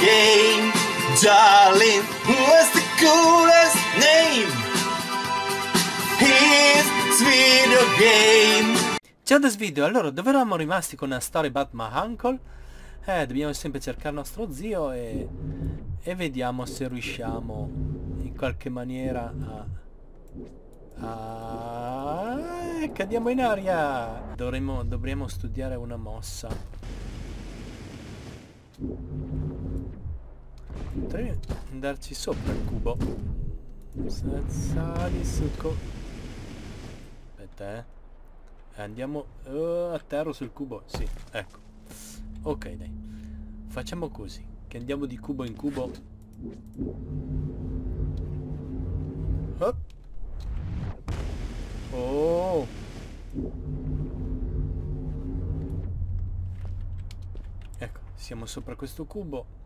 game. Darling, what's the coolest name? It's video game. Ciao da Svideo, allora dove eravamo rimasti con la storia about my uncle? Eh, dobbiamo sempre cercare nostro zio e, e vediamo se riusciamo in qualche maniera a... a... eh, cadiamo in aria! Dovremmo, dovremmo studiare una mossa. Potrei andarci sopra il cubo. Sa- Sali su co... Aspetta eh. Andiamo eh, a terra sul cubo. Sì, ecco. Ok, dai. Facciamo così. Che andiamo di cubo in cubo. Hop. Oh. Ecco, siamo sopra questo cubo.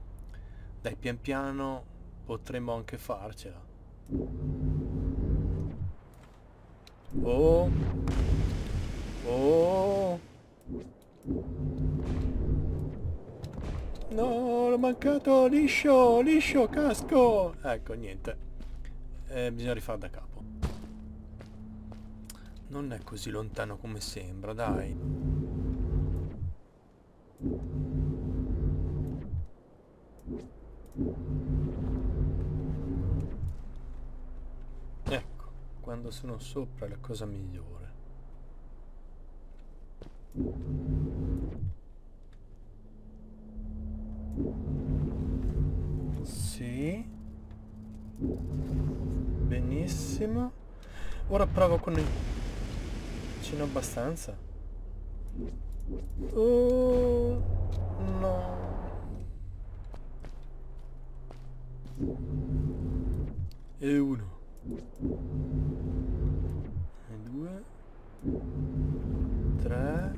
Dai, pian piano potremmo anche farcela. Oh. Oh. No, l'ho mancato, liscio, liscio, casco. Ecco, niente. Eh, bisogna rifare da capo. Non è così lontano come sembra, dai. Ecco, quando sono sopra è la cosa migliore. Sì. Benissimo. Ora provo con il... Ce n'ho abbastanza. Oh, no. E uno. E due. Tre.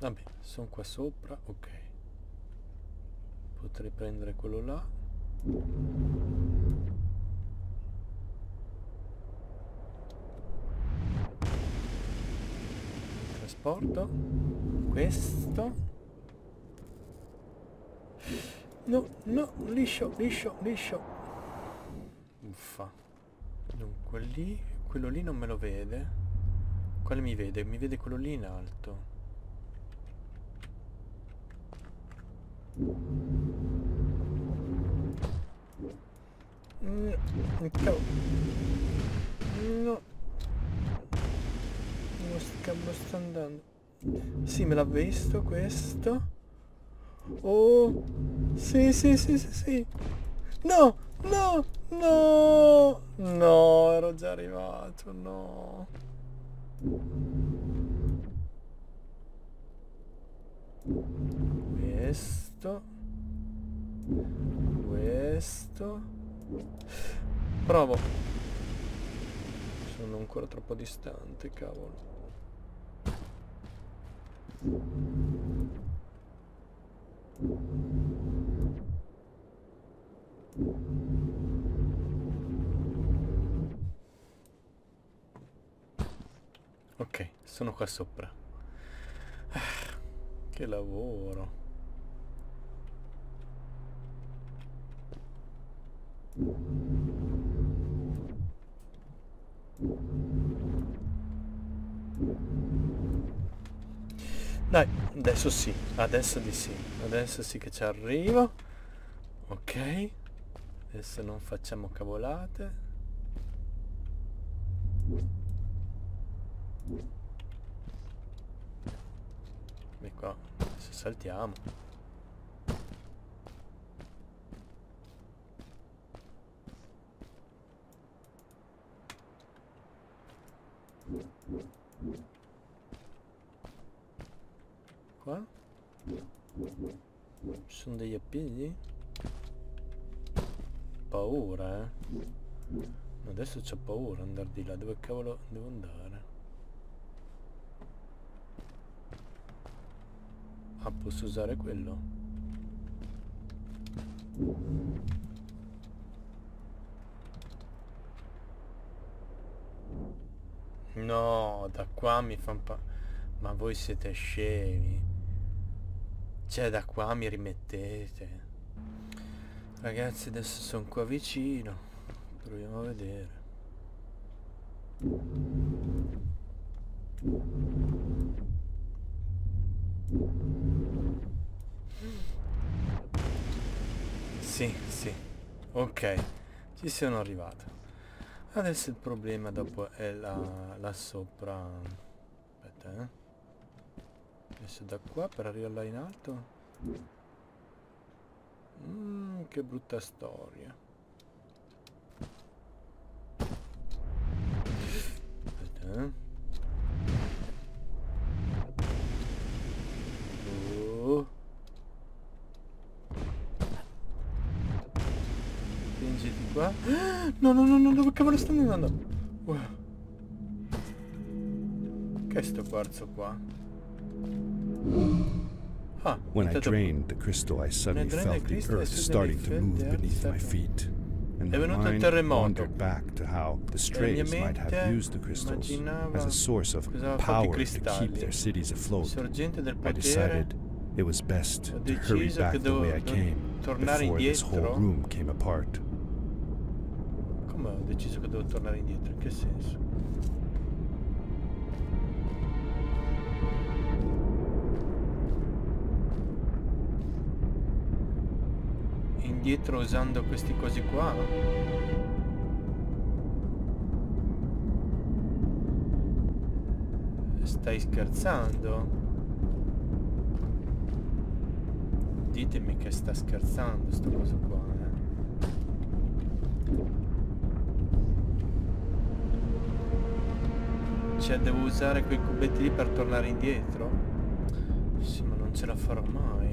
Vabbè, sono qua sopra, ok. Potrei prendere quello là. Trasporto. Questo. No, no, liscio, liscio, liscio. Uffa. Dunque lì, quello lì non me lo vede. Quale mi vede? Mi vede quello lì in alto. No, cavolo. No. Cavolo sta andando. Sì, me l'ha visto questo. Oh. Sì, sì, sì, sì, sì. No, no, no. No, ero già arrivato, no. Questo. Questo. Provo. Sono ancora troppo distante, cavolo. Ok, sono qua sopra. Ah, Che lavoro. Dai, adesso sì, adesso di sì, adesso sì che ci arrivo. Ok, adesso non facciamo cavolate. E qua, adesso saltiamo. Qua? Ci sono degli appigli? Paura, eh? Adesso c'ho paura andare di là, dove cavolo devo andare? Ah, posso usare quello? No, da qua mi fanno pa... Ma voi siete scemi. Cioè da qua mi rimettete. Ragazzi adesso sono qua vicino. Proviamo a vedere. Sì, sì. Ok, ci sono arrivato. Adesso il problema dopo è la, la sopra... Aspetta, eh. Adesso da qua per arrivare là in alto. Mm, che brutta storia. Aspetta, eh. Oh. Qua. No, no, no, no, dove cavolo stanno andando? Uh. Che è sto quarzo qua? When I drained the crystal, I suddenly felt the earth starting to move beneath my feet. And my mind wandered back to how the strays might have used the crystals as a source of cosa aveva fatto i power to keep their cities afloat. I decided it was best to hurry back the way I came before this whole room came apart. Come ho deciso che devo tornare indietro? In che senso? Indietro usando questi cosi qua? Stai scherzando? Ditemi che sta scherzando sto coso qua, eh. Cioè devo usare quei cubetti lì per tornare indietro? Sì, ma non ce la farò mai.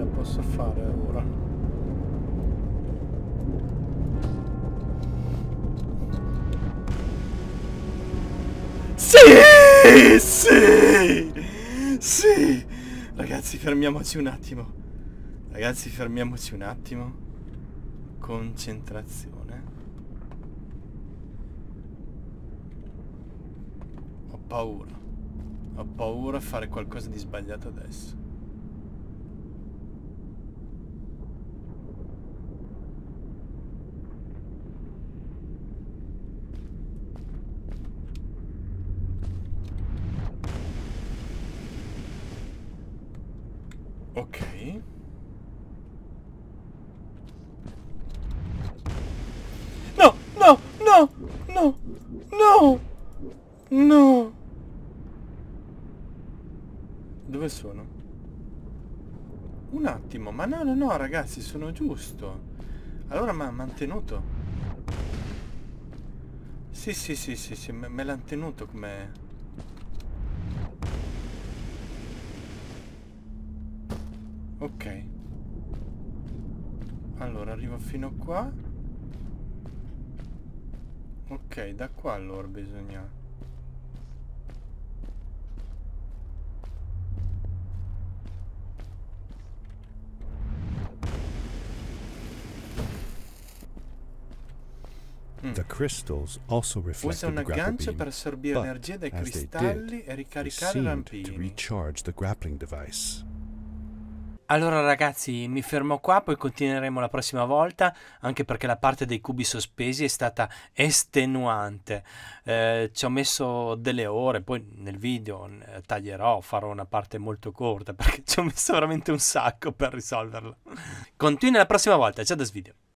Ce la posso fare ora. Sì! Sì! Sì! Ragazzi, fermiamoci un attimo. Ragazzi, fermiamoci un attimo. Concentrazione. Ho paura. Ho paura a fare qualcosa di sbagliato adesso. Ok. No, no, no, no, no, no. Dove sono? Un attimo, ma no, no, no, ragazzi, sono giusto. Allora mi ha mantenuto. Sì, sì, sì, sì, sì, me, me l'ha tenuto come... Ok. Allora, arrivo fino qua. Ok, da qua allora bisogna... Mm. The crystals also Usa un aggancio per assorbire energia dai cristalli e ricaricare i to recharge the grappling device. Allora ragazzi mi fermo qua, poi continueremo la prossima volta, anche perché la parte dei cubi sospesi è stata estenuante. Eh, ci ho messo delle ore, poi nel video eh, taglierò, farò una parte molto corta, perché ci ho messo veramente un sacco per risolverlo. Continui la prossima volta, ciao da video.